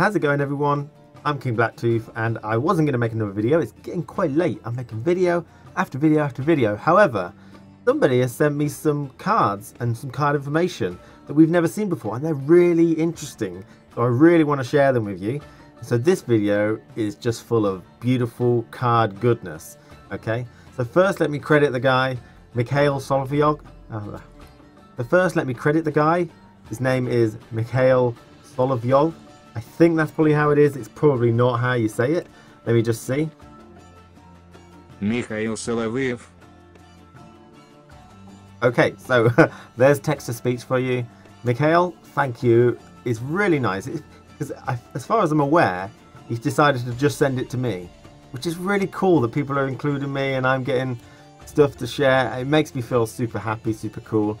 how's it going everyone? I'm King BlackToof and I wasn't going to make another video, it's getting quite late. I'm making video after video after video. However, somebody has sent me some cards and some card information that we've never seen before and they're really interesting. So I really want to share them with you. So this video is just full of beautiful card goodness. Okay, so first let me credit the guy, Mikhail Solovyov. Oh, so first let me credit the guy. His name is Mikhail Solovyov. I think that's probably how it is. It's probably not how you say it. Let me just see. Mikhail Solovyev. Okay, so there's text to speech for you. Mikhail, thank you. It's really nice. Because as far as I'm aware, he's decided to just send it to me. Which is really cool that people are including me and I'm getting stuff to share. It makes me feel super happy, super cool.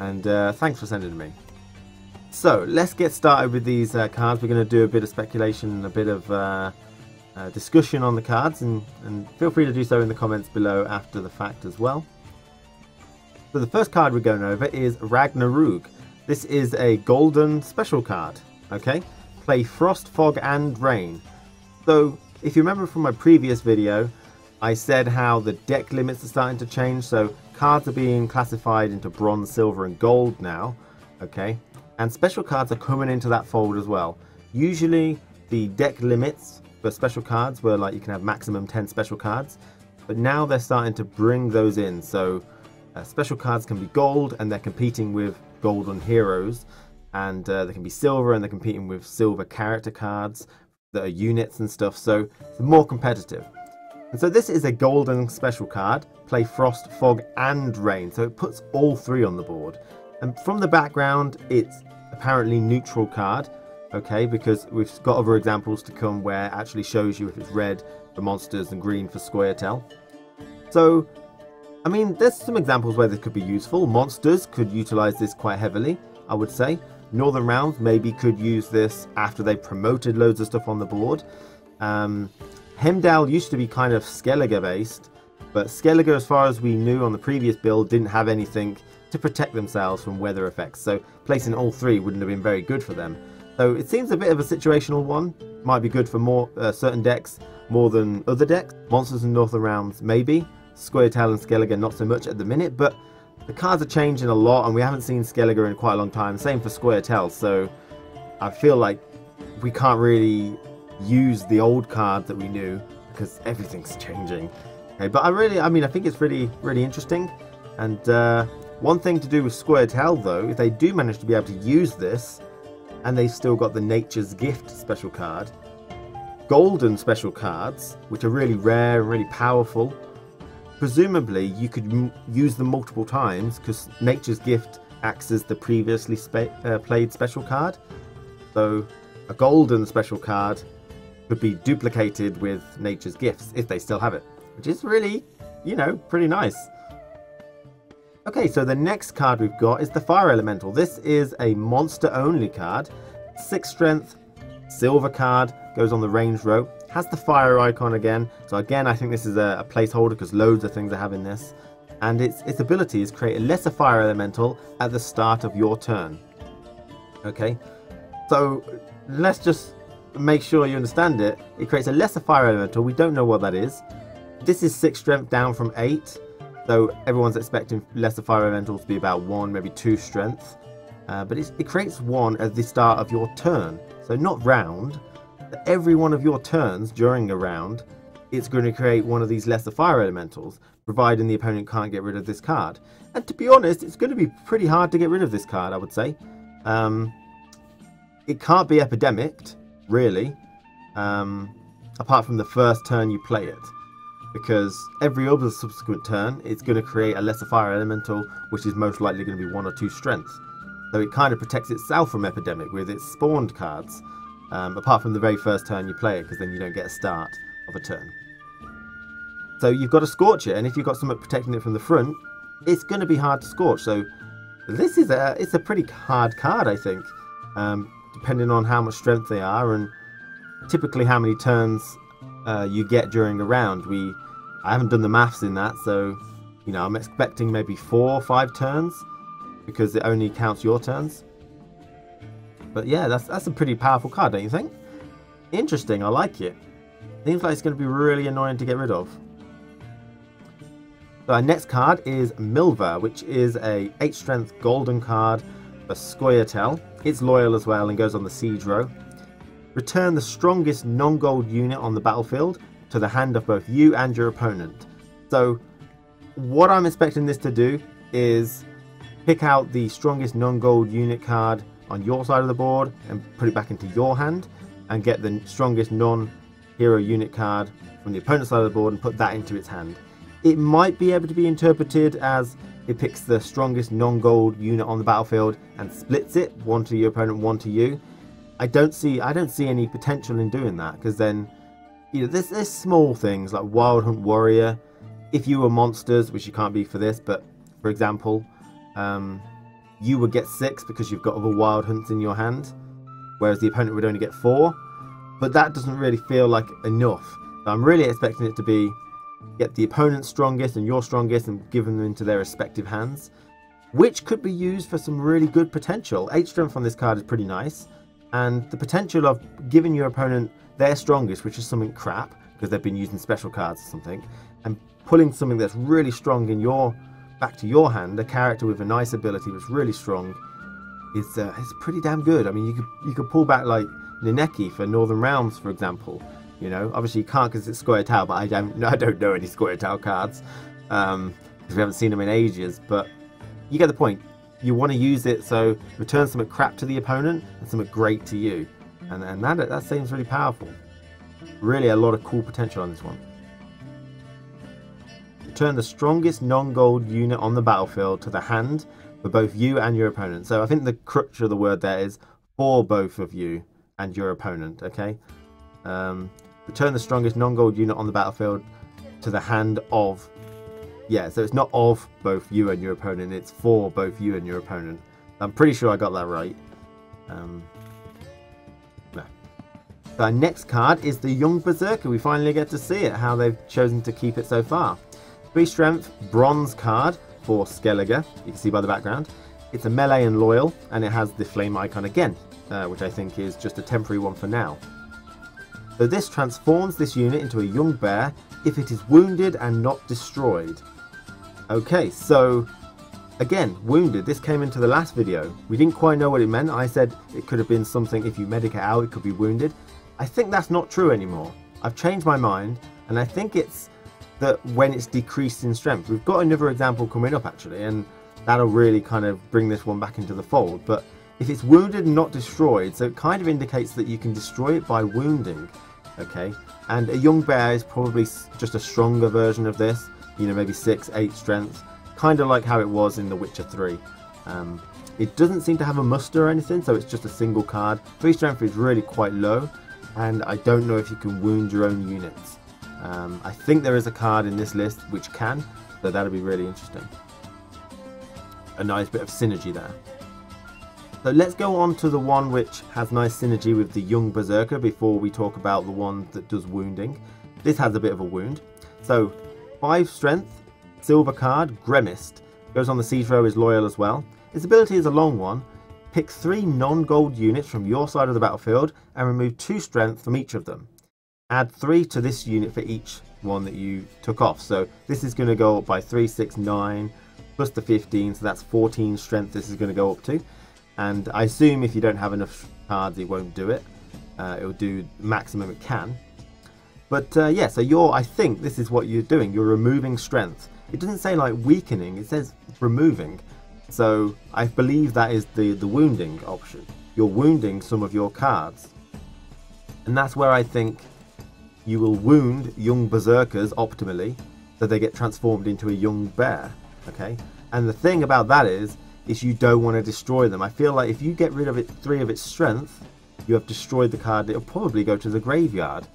And uh, thanks for sending to me. So let's get started with these uh, cards. We're going to do a bit of speculation and a bit of uh, uh, discussion on the cards and, and feel free to do so in the comments below after the fact as well. So the first card we're going over is Ragh Nar Roog. This is a golden special card. Okay, play Frost, Fog and Rain. So if you remember from my previous video, I said how the deck limits are starting to change. So cards are being classified into bronze, silver and gold now. Okay, and special cards are coming into that fold as well. Usually the deck limits for special cards were like you can have maximum 10 special cards, but now they're starting to bring those in. So uh, special cards can be gold and they're competing with golden heroes, and uh, they can be silver and they're competing with silver character cards that are units and stuff. So it's more competitive. And so this is a golden special card. Play Frost, Fog and Rain. So it puts all three on the board. And from the background, it's apparently neutral card, okay, because we've got other examples to come where it actually shows you if it's red for monsters and green for Scoia'tael. So, I mean, there's some examples where this could be useful. Monsters could utilize this quite heavily, I would say. Northern Realms maybe could use this after they promoted loads of stuff on the board. Um, Heimdall used to be kind of Skellige based, but Skellige, as far as we knew on the previous build, didn't have anything to protect themselves from weather effects, so placing all three wouldn't have been very good for them. So it seems a bit of a situational one. Might be good for more uh, certain decks more than other decks. Monsters and Northern Realms maybe. Scoia'tael and Skellige not so much at the minute, but the cards are changing a lot and we haven't seen Skellige in quite a long time. Same for Scoia'tael, so I feel like we can't really use the old card that we knew because everything's changing. Okay, but I really, I mean, I think it's really, really interesting. And uh, one thing to do with Square Scoia'tael though, if they do manage to be able to use this, and they've still got the Nature's Gift special card, golden special cards, which are really rare and really powerful, presumably you could use them multiple times because Nature's Gift acts as the previously uh, played special card. So a golden special card could be duplicated with Nature's Gifts if they still have it, which is really, you know, pretty nice. Okay, so the next card we've got is the Fire Elemental. This is a monster only card. 6 strength, silver card, goes on the range row. Has the fire icon again. So again, I think this is a, a placeholder because loads of things are having this. And its, its ability is create a lesser fire elemental at the start of your turn. Okay, so let's just make sure you understand it. It creates a lesser fire elemental. We don't know what that is. This is 6 strength down from 8. So everyone's expecting lesser fire elementals to be about 1, maybe 2 strength. Uh, but it creates 1 at the start of your turn. So not round. Every one of your turns during a round, it's going to create one of these lesser fire elementals, providing the opponent can't get rid of this card. And to be honest, it's going to be pretty hard to get rid of this card, I would say. Um, it can't be epidemicked, really, um, apart from the first turn you play it because every other subsequent turn it's going to create a lesser fire elemental which is most likely going to be 1 or 2 strength. So it kind of protects itself from epidemic with its spawned cards, um, apart from the very first turn you play it because then you don't get a start of a turn. So you've got to scorch it and if you've got something protecting it from the front it's going to be hard to scorch so this is a it's a pretty hard card I think um, depending on how much strength they are and typically how many turns uh, you get during a round. We, I haven't done the maths in that, so you know I'm expecting maybe four or five turns because it only counts your turns. But yeah, that's that's a pretty powerful card, don't you think? Interesting, I like it. Seems like it's going to be really annoying to get rid of. So our next card is Milva, which is a 8 strength golden card for Scoia'tael. It's loyal as well and goes on the siege row. Return the strongest non-gold unit on the battlefield to the hand of both you and your opponent. So what I'm expecting this to do is pick out the strongest non-gold unit card on your side of the board and put it back into your hand and get the strongest non-hero unit card from the opponent's side of the board and put that into its hand. It might be able to be interpreted as it picks the strongest non-gold unit on the battlefield and splits it, one to your opponent, one to you. I don't see I don't see any potential in doing that because then you know there's, there's small things like Wild Hunt Warrior. If you were monsters, which you can't be for this, but for example, um, you would get six because you've got other Wild Hunts in your hand, whereas the opponent would only get four. But that doesn't really feel like enough. I'm really expecting it to be get the opponent's strongest and your strongest and give them into their respective hands, which could be used for some really good potential. 8 strength on this card is pretty nice, and the potential of giving your opponent their strongest, which is something crap, because they've been using special cards or something, and pulling something that's really strong in your back to your hand, a character with a nice ability that's really strong, is uh, pretty damn good. I mean, you could you could pull back like Nenneke for Northern Realms, for example, you know, obviously you can't because it's Scoia'tael, but I don't, I don't know any Scoia'tael cards because um, we haven't seen them in ages. But you get the point. You want to use it so return something crap to the opponent and something great to you, and and that that seems really powerful. Really, a lot of cool potential on this one. Return the strongest non-gold unit on the battlefield to the hand for both you and your opponent. So I think the crutch of the word there is for both of you and your opponent. Okay. Um, Return the strongest non-gold unit on the battlefield to the hand of... Yeah, so it's not of both you and your opponent, it's for both you and your opponent. I'm pretty sure I got that right. Um, no. Our next card is the Young Berserker. We finally get to see it, how they've chosen to keep it so far. 3 strength, bronze card for Skellige. You can see by the background. It's a melee and loyal, and it has the flame icon again, uh, which I think is just a temporary one for now. So this transforms this unit into a young bear if it is wounded and not destroyed. Okay, so again, wounded. This came into the last video. We didn't quite know what it meant. I said it could have been something, if you medic it out, it could be wounded. I think that's not true anymore. I've changed my mind, and I think it's that when it's decreased in strength. We've got another example coming up actually, and that'll really kind of bring this one back into the fold. But if it's wounded and not destroyed, so it kind of indicates that you can destroy it by wounding okay? And a young bear is probably just a stronger version of this, you know, maybe 6, 8 strength, kind of like how it was in The Witcher 3. Um, it doesn't seem to have a muster or anything, so it's just a single card. 3 strength is really quite low, and I don't know if you can wound your own units. Um, I think there is a card in this list which can, so that'll be really interesting. A nice bit of synergy there. So let's go on to the one which has nice synergy with the young berserker before we talk about the one that does wounding. This has a bit of a wound. So 5 strength, silver card, Gremist. Goes on the siege row is loyal as well. Its ability is a long one. Pick 3 non-gold units from your side of the battlefield and remove 2 strength from each of them. Add 3 to this unit for each one that you took off. So this is going to go up by 3, 6, 9, plus the 15, so that's 14 strength this is going to go up to and I assume if you don't have enough cards it won't do it uh, it'll do maximum it can but uh, yeah so you're I think this is what you're doing. You're removing strength. It doesn't say like weakening. It says removing. So I believe that is the the wounding option. You're wounding some of your cards. And that's where I think you will wound young berserkers optimally so they get transformed into a young bear okay? And the thing about that is is you don't want to destroy them. I feel like if you get rid of it three of its strength, you have destroyed the card. It'll probably go to the graveyard.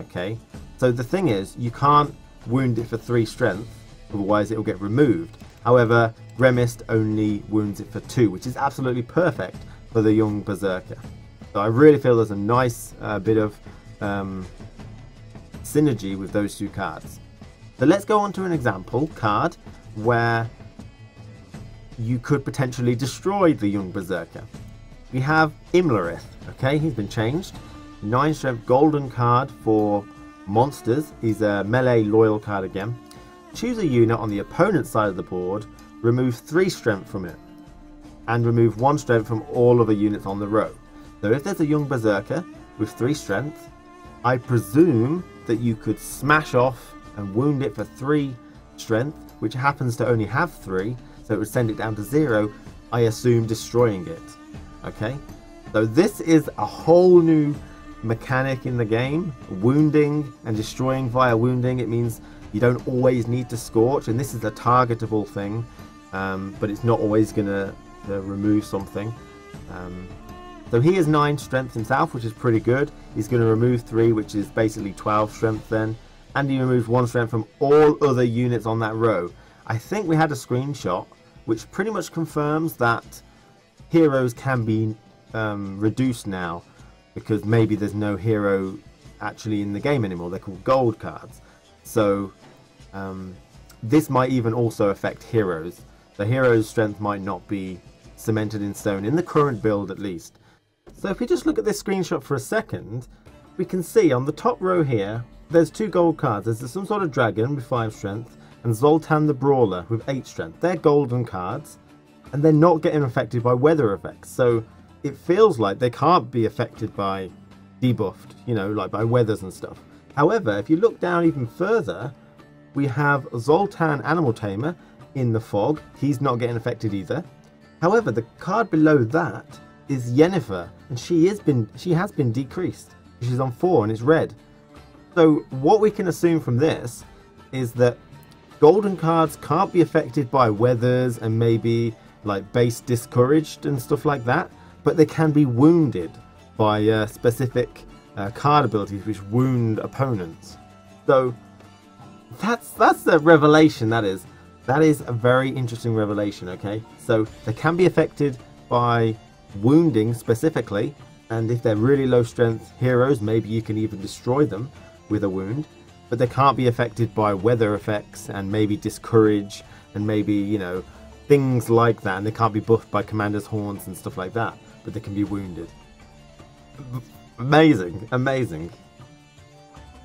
Okay, so the thing is, you can't wound it for three strength, otherwise it'll get removed. However, Gremist only wounds it for two, which is absolutely perfect for the young Berserker. So I really feel there's a nice uh, bit of um, synergy with those two cards. So let's go on to an example card where you could potentially destroy the young Berserker. We have Imlerith, okay, he's been changed. 9 strength golden card for monsters. He's a melee loyal card again. Choose a unit on the opponent's side of the board, remove 3 strength from it, and remove 1 strength from all other units on the row. So if there's a young berserker with 3 strength, I presume that you could smash off and wound it for 3 strength, which happens to only have 3, so it would send it down to 0, I assume destroying it. Okay? So this is a whole new mechanic in the game. Wounding and destroying via wounding. It means you don't always need to scorch, and this is a targetable thing, um, but it's not always going to remove something. Um, so he has 9 strength himself, which is pretty good. He's going to remove 3, which is basically 12 strength then. And he removes 1 strength from all other units on that row. I think we had a screenshot, which pretty much confirms that heroes can be um, reduced now because maybe there's no hero actually in the game anymore. They're called gold cards. So um, this might even also affect heroes. The hero's strength might not be cemented in stone in the current build at least. So if we just look at this screenshot for a second, we can see on the top row here, there's two gold cards. There's some sort of dragon with 5 strength and Zoltan the Brawler with 8 strength. They're golden cards and they're not getting affected by weather effects. So it feels like they can't be affected by debuffed, you know, like by weathers and stuff. However, if you look down even further, we have Zoltan Animal Tamer in the fog. He's not getting affected either. However, the card below that is Yennefer, and she is been she has been decreased. She's on four and it's red. So what we can assume from this is that golden cards can't be affected by weathers and maybe like base discouraged and stuff like that but they can be wounded by uh, specific uh, card abilities which wound opponents. So that's that's a revelation. That is that is a very interesting revelation. Okay, so they can be affected by wounding specifically, and if they're really low strength heroes, maybe you can even destroy them with a wound. But they can't be affected by weather effects and maybe discourage and maybe you know things like that, and they can't be buffed by commander's horns and stuff like that but they can be wounded. Amazing, amazing.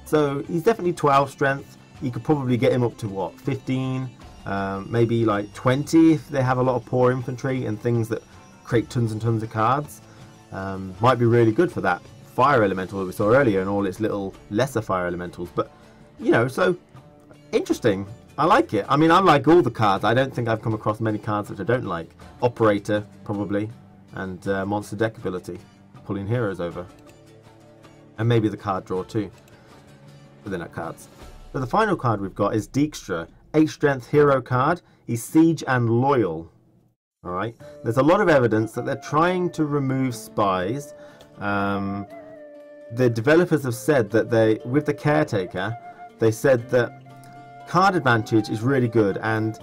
So he's definitely 12 strength. You could probably get him up to what, 15, um, maybe like 20 if they have a lot of poor infantry and things that create tons and tons of cards. Um, might be really good for that fire elemental that we saw earlier and all its little lesser fire elementals. But, you know, so interesting. I like it. I mean, I like all the cards. I don't think I've come across many cards that I don't like. Operator, probably and uh, monster deck ability, pulling heroes over. And maybe the card draw too, but they're not cards. So the final card we've got is Dijkstra, 8 strength hero card. He's siege and loyal. Alright, there's a lot of evidence that they're trying to remove spies. Um, the developers have said that they, with the caretaker, they said that card advantage is really good and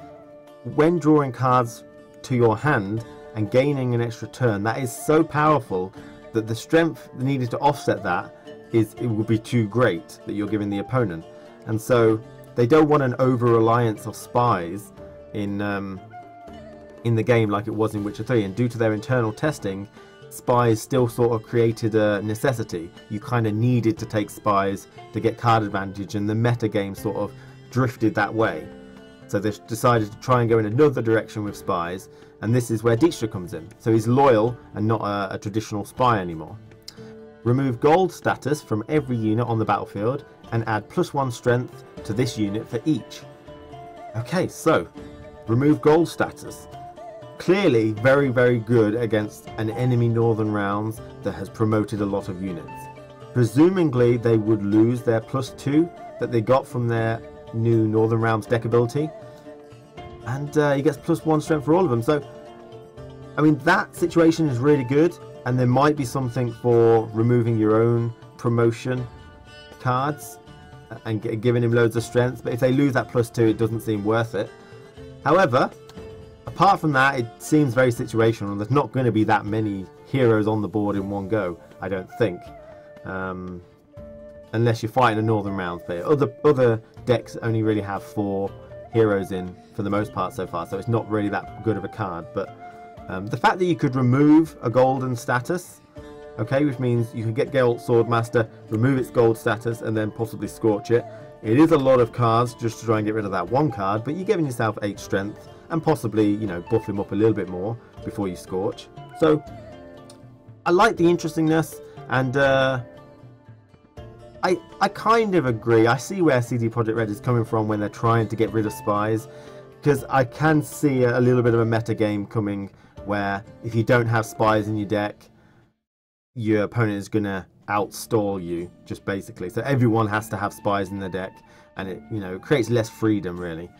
when drawing cards to your hand, and gaining an extra turn. That is so powerful that the strength needed to offset that is it would be too great that you're giving the opponent. And so they don't want an over reliance of spies in um, in the game like it was in Witcher 3. And due to their internal testing, spies still sort of created a necessity. You kind of needed to take spies to get card advantage, and the meta game sort of drifted that way. So they decided to try and go in another direction with spies, and this is where Dijkstra comes in. So he's loyal and not a, a traditional spy anymore. Remove gold status from every unit on the battlefield and add plus one strength to this unit for each. Okay, so remove gold status. Clearly very, very good against an enemy Northern Realms that has promoted a lot of units. Presumably they would lose their plus two that they got from their new Northern Realms deck ability, and uh, he gets plus one strength for all of them. So, I mean, that situation is really good, and there might be something for removing your own promotion cards and giving him loads of strength. But if they lose that plus two, it doesn't seem worth it. However, apart from that, it seems very situational. There's not going to be that many heroes on the board in one go, I don't think. Um, unless you're fighting a Northern Realms player. Other other decks only really have four heroes in for the most part so far, so it's not really that good of a card. But um, the fact that you could remove a golden status okay, which means you can get Geralt Swordmaster, remove its gold status, and then possibly Scorch it. It is a lot of cards just to try and get rid of that one card, but you're giving yourself 8 strength, and possibly, you know, buff him up a little bit more before you Scorch. So, I like the interestingness, and uh, I, I kind of agree. I see where CD Projekt Red is coming from when they're trying to get rid of spies, because I can see a, little bit of a meta game coming where if you don't have spies in your deck, your opponent is going to outstall you, just basically. So everyone has to have spies in their deck, and it you know creates less freedom really.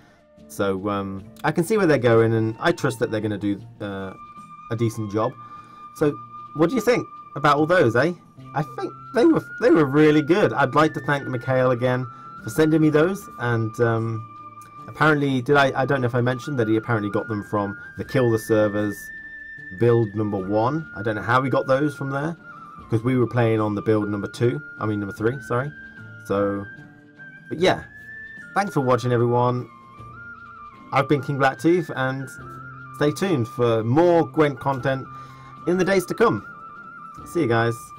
So um, I can see where they're going, and I trust that they're going to do uh, a decent job. So what do you think about all those, eh? I think they were they were really good. I'd like to thank Mikhail again for sending me those, and um, apparently, did I? I don't know if I mentioned that he apparently got them from the Kill the Servers build number one. I don't know how we got those from there because we were playing on the build number two. I mean number three. Sorry. So, but yeah, thanks for watching, everyone. I've been King BlackToof, and stay tuned for more Gwent content in the days to come. See you guys.